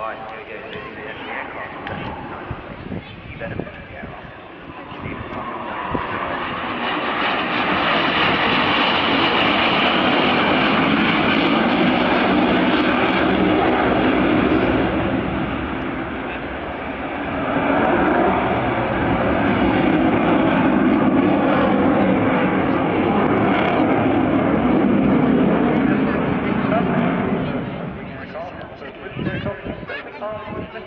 Right, yeah, the, the, the aircraft. You better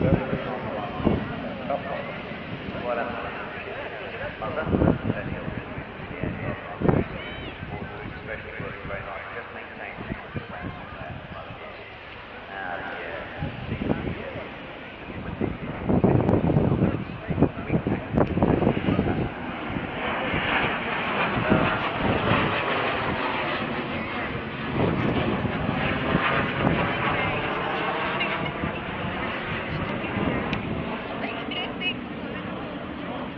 What else?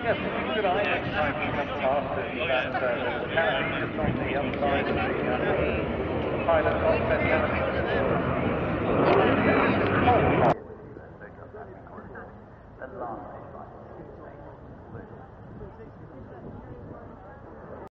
Yes, good eye next time you come past it. That uh, canopy just on the other side of the uh, pilot cockpit